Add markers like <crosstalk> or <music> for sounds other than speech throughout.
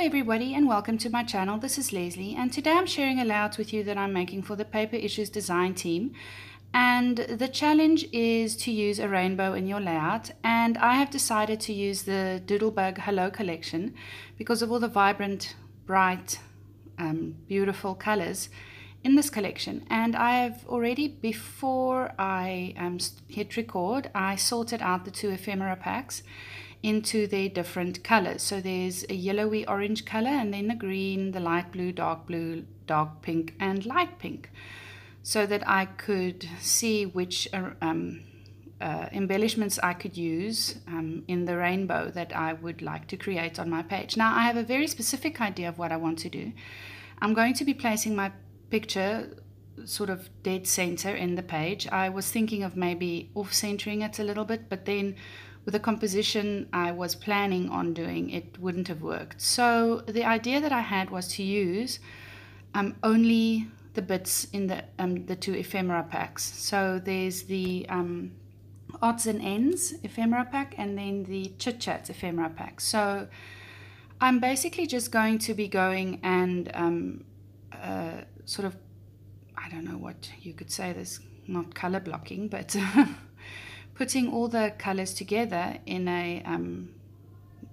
everybody and welcome to my channel. This is Leslie and today I'm sharing a layout with you that I'm making for the Paper Issues design team. And the challenge is to use a rainbow in your layout and I have decided to use the Doodlebug Hello collection because of all the vibrant, bright, um, beautiful colors in this collection and I have already before I um, hit record I sorted out the two ephemera packs into their different colors. So there's a yellowy orange color and then the green, the light blue, dark blue, dark pink and light pink so that I could see which uh, um, uh, embellishments I could use um, in the rainbow that I would like to create on my page. Now I have a very specific idea of what I want to do. I'm going to be placing my picture sort of dead center in the page. I was thinking of maybe off centering it a little bit, but then with the composition I was planning on doing, it wouldn't have worked. So the idea that I had was to use um, only the bits in the um, the two ephemera packs. So there's the um, odds and ends ephemera pack and then the chit chat ephemera pack. So I'm basically just going to be going and um, uh, sort of I don't know what you could say. This not color blocking, but <laughs> putting all the colors together in a um,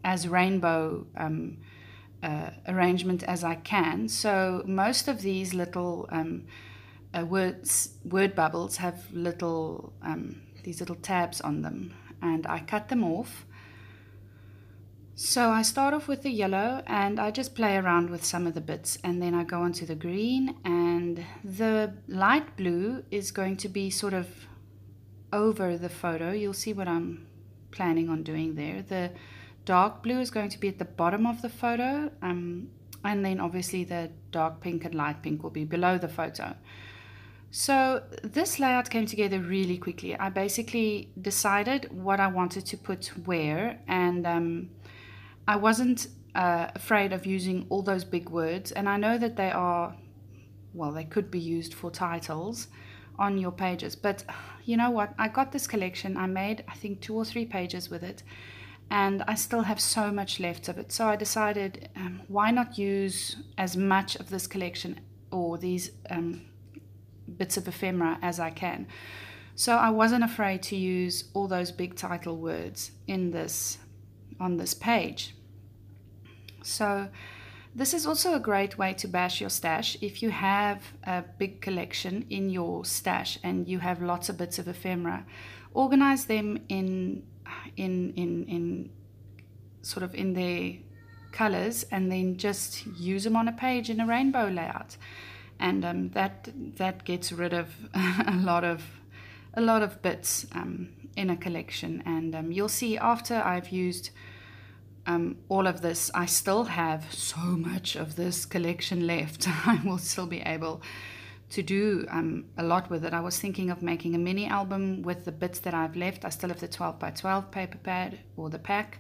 as rainbow um, uh, arrangement as I can. So most of these little um, uh, words, word bubbles have little um, these little tabs on them, and I cut them off. So I start off with the yellow and I just play around with some of the bits and then I go on to the green and the light blue is going to be sort of over the photo, you'll see what I'm planning on doing there. The dark blue is going to be at the bottom of the photo, um, and then obviously the dark pink and light pink will be below the photo. So this layout came together really quickly. I basically decided what I wanted to put where, and um, I wasn't uh, afraid of using all those big words. And I know that they are, well, they could be used for titles on your pages. But <sighs> you know what? I got this collection. I made, I think, two or three pages with it. And I still have so much left of it. So I decided, um, why not use as much of this collection or these um, bits of ephemera as I can. So I wasn't afraid to use all those big title words in this on this page. So this is also a great way to bash your stash. If you have a big collection in your stash and you have lots of bits of ephemera, organize them in in in in sort of in their colors and then just use them on a page in a rainbow layout. And um, that that gets rid of <laughs> a lot of a lot of bits um, in a collection. And um, you'll see after I've used um, all of this, I still have so much of this collection left. <laughs> I will still be able to do um, a lot with it. I was thinking of making a mini album with the bits that I've left. I still have the 12 by 12 paper pad or the pack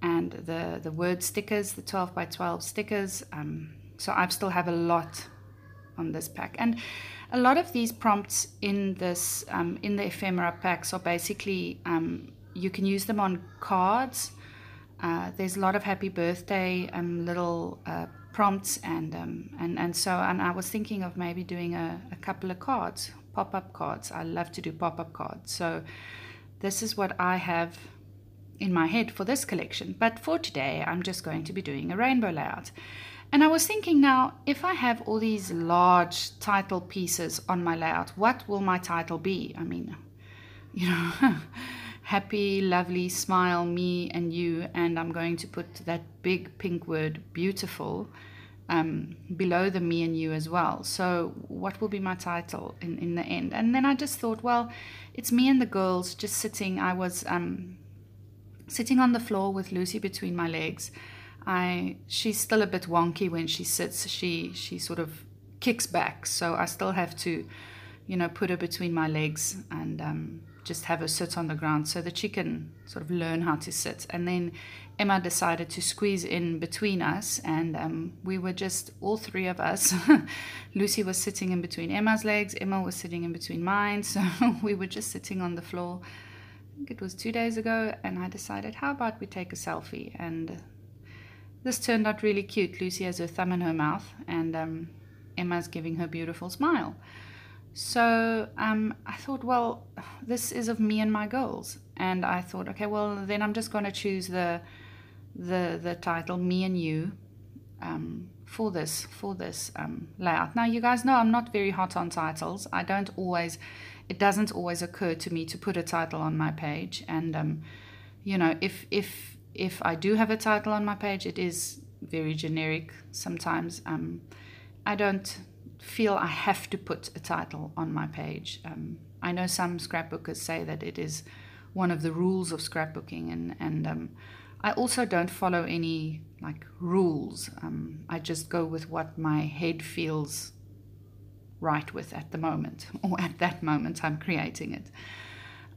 and the, the word stickers, the 12 by 12 stickers. Um, so I still have a lot on this pack. And a lot of these prompts in this, um, in the ephemera packs are basically, um, you can use them on cards uh, there's a lot of happy birthday um, little uh, prompts and um, and and so and I was thinking of maybe doing a, a couple of cards, pop up cards. I love to do pop up cards. So this is what I have in my head for this collection. But for today, I'm just going to be doing a rainbow layout. And I was thinking now, if I have all these large title pieces on my layout, what will my title be? I mean, <laughs> you know. Happy, lovely, smile, me and you, and I'm going to put that big pink word, beautiful, um, below the me and you as well. So, what will be my title in, in the end? And then I just thought, well, it's me and the girls just sitting. I was um, sitting on the floor with Lucy between my legs. I she's still a bit wonky when she sits. She she sort of kicks back, so I still have to, you know, put her between my legs and um, just have her sit on the ground so that she can sort of learn how to sit. And then Emma decided to squeeze in between us, and um, we were just all three of us. <laughs> Lucy was sitting in between Emma's legs, Emma was sitting in between mine, <laughs> so we were just sitting on the floor. I think it was two days ago, and I decided, how about we take a selfie? And this turned out really cute. Lucy has her thumb in her mouth, and um, Emma's giving her beautiful smile. So um, I thought, well, <sighs> this is of me and my goals, and I thought, okay, well, then I'm just going to choose the the the title "Me and You" um, for this for this um, layout. Now, you guys know I'm not very hot on titles. I don't always, it doesn't always occur to me to put a title on my page, and um, you know, if if if I do have a title on my page, it is very generic sometimes. Um, I don't feel I have to put a title on my page. Um, I know some scrapbookers say that it is one of the rules of scrapbooking, and and um, I also don't follow any like rules. Um, I just go with what my head feels right with at the moment, <laughs> or at that moment I'm creating it.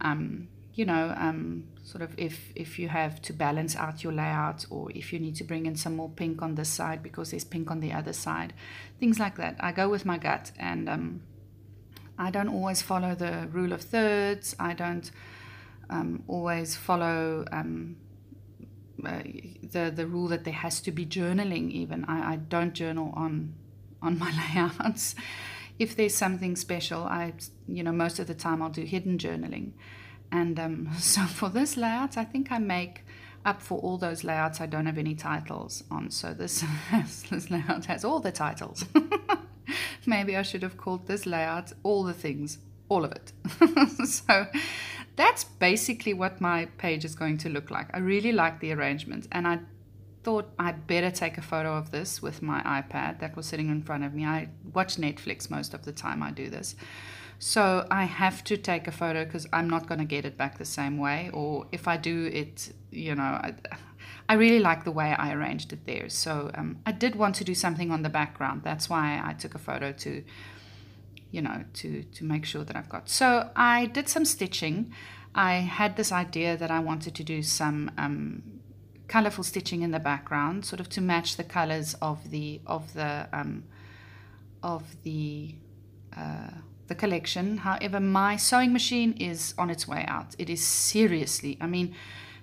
Um, you know, um, sort of if if you have to balance out your layout, or if you need to bring in some more pink on this side because there's pink on the other side, things like that. I go with my gut, and um, I don't always follow the rule of thirds. I don't um, always follow um, uh, the the rule that there has to be journaling. Even I, I don't journal on on my <laughs> layouts. If there's something special, I you know most of the time I'll do hidden journaling. And um, <laughs> so for this layout, I think I make up for all those layouts I don't have any titles on. So this, <laughs> this layout has all the titles. <laughs> Maybe I should have called this layout all the things, all of it. so that's basically what my page is going to look like. I really like the arrangement and I thought I'd better take a photo of this with my iPad that was sitting in front of me. I watch Netflix most of the time I do this. So I have to take a photo because I'm not going to get it back the same way. Or if I do it, you know, I, I really like the way I arranged it there. So um, I did want to do something on the background. That's why I took a photo to, you know, to, to make sure that I've got. So I did some stitching. I had this idea that I wanted to do some um, colorful stitching in the background, sort of to match the colors of the of the um, of the uh, the collection. However, my sewing machine is on its way out. It is seriously, I mean,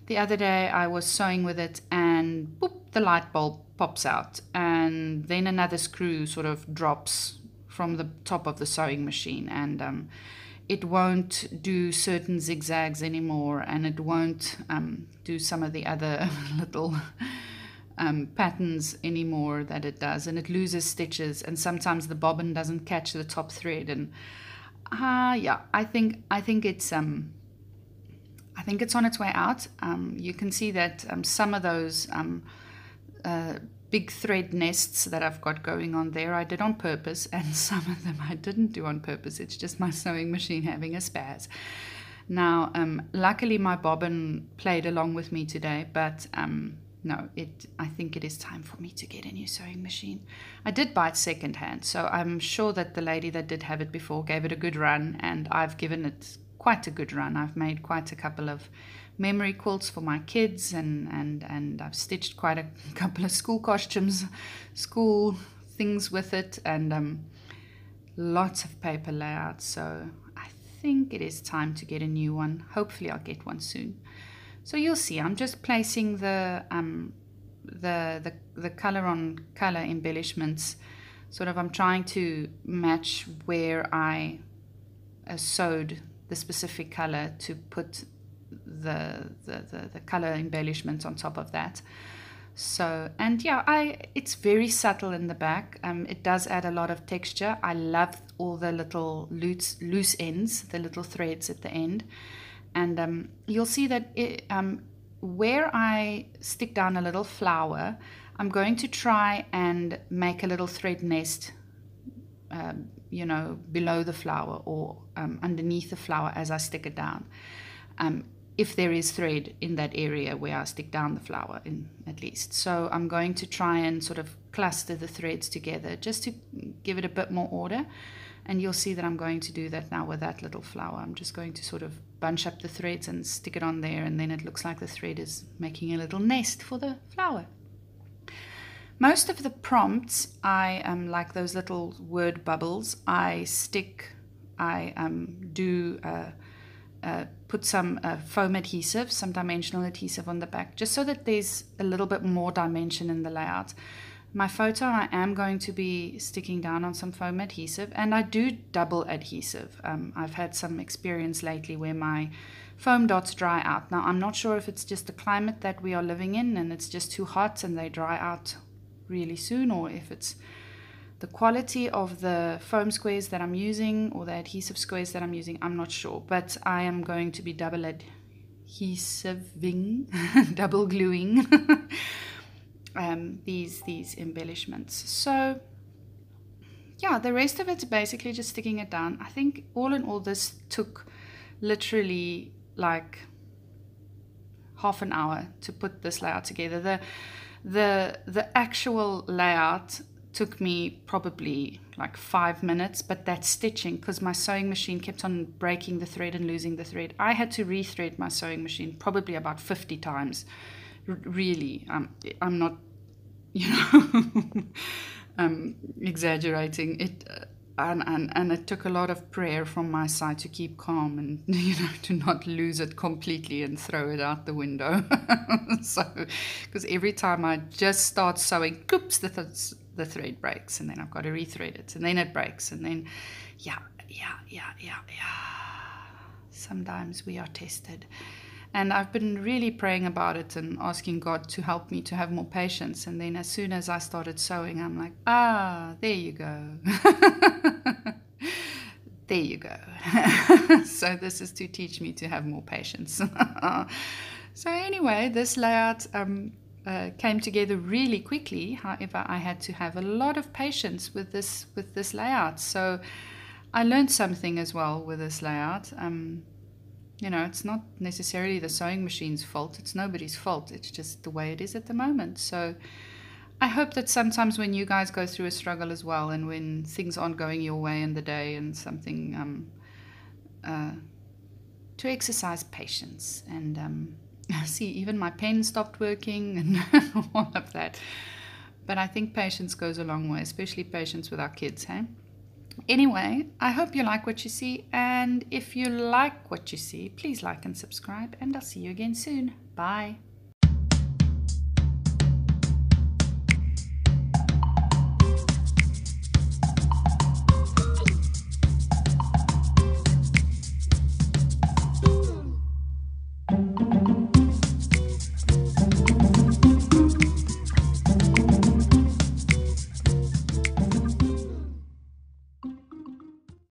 the other day I was sewing with it and boop, the light bulb pops out, and then another screw sort of drops from the top of the sewing machine, and um, it won't do certain zigzags anymore, and it won't um, do some of the other <laughs> little. Um, patterns anymore that it does and it loses stitches and sometimes the bobbin doesn't catch the top thread and uh, yeah I think I think it's um I think it's on its way out. Um, you can see that um, some of those um, uh, big thread nests that I've got going on there I did on purpose and <laughs> some of them I didn't do on purpose. It's just my sewing machine having a spaz. Now um, luckily my bobbin played along with me today but um, no, it. I think it is time for me to get a new sewing machine. I did buy it secondhand, so I'm sure that the lady that did have it before gave it a good run, and I've given it quite a good run. I've made quite a couple of memory quilts for my kids, and and and I've stitched quite a <laughs> couple of school costumes, school things with it, and um, lots of paper layouts. So I think it is time to get a new one. Hopefully, I'll get one soon. So you'll see, I'm just placing the, um, the, the, the color on color embellishments. Sort of, I'm trying to match where I uh, sewed the specific color to put the, the, the, the color embellishments on top of that. So, and yeah, I it's very subtle in the back. Um, it does add a lot of texture. I love all the little loose, loose ends, the little threads at the end and um, you'll see that it, um, where I stick down a little flower, I'm going to try and make a little thread nest, uh, you know, below the flower or um, underneath the flower as I stick it down. Um, if there is thread in that area where I stick down the flower, in at least. So I'm going to try and sort of cluster the threads together just to give it a bit more order. And you'll see that I'm going to do that now with that little flower. I'm just going to sort of bunch up the threads and stick it on there and then it looks like the thread is making a little nest for the flower. Most of the prompts, I um, like those little word bubbles. I stick, I um, do a, uh, put some uh, foam adhesive, some dimensional adhesive on the back, just so that there's a little bit more dimension in the layout. My photo, I am going to be sticking down on some foam adhesive, and I do double adhesive. Um, I've had some experience lately where my foam dots dry out. Now, I'm not sure if it's just the climate that we are living in and it's just too hot and they dry out really soon, or if it's the quality of the foam squares that I'm using or the adhesive squares that I'm using, I'm not sure, but I am going to be double adhesiving, <laughs> double gluing <laughs> um, these these embellishments. So yeah, the rest of it's basically just sticking it down. I think all in all, this took literally like half an hour to put this layout together. The the the actual layout took me probably like five minutes, but that stitching, because my sewing machine kept on breaking the thread and losing the thread, I had to rethread my sewing machine probably about 50 times. Really, um, I'm not, <laughs> you know, um, exaggerating. It, uh, and, and, and it took a lot of prayer from my side to keep calm and <laughs> you know to not lose it completely and throw it out the window. <laughs> So because every time i just start sewing oops the, th- the thread breaks and then i've got to rethread it and then it breaks and then yeah yeah yeah yeah yeah. Sometimes we are tested and I've been really praying about it and asking God to help me to have more patience. And then as soon as I started sewing, I'm like, ah, there you go. <laughs> there you go. <laughs> so this is to teach me to have more patience. <laughs> so anyway, this layout um, uh, came together really quickly. However, I had to have a lot of patience with this with this layout. So I learned something as well with this layout. Um, you know, it's not necessarily the sewing machine's fault. It's nobody's fault. It's just the way it is at the moment. So I hope that sometimes when you guys go through a struggle as well, and when things aren't going your way in the day, and something, um, uh, to exercise patience and um, <laughs> see, even my pen stopped working <laughs> and all of that. But I think patience goes a long way, especially patience with our kids, hey? Anyway, I hope you like what you see, and if you like what you see, please like and subscribe, and I'll see you again soon. Bye.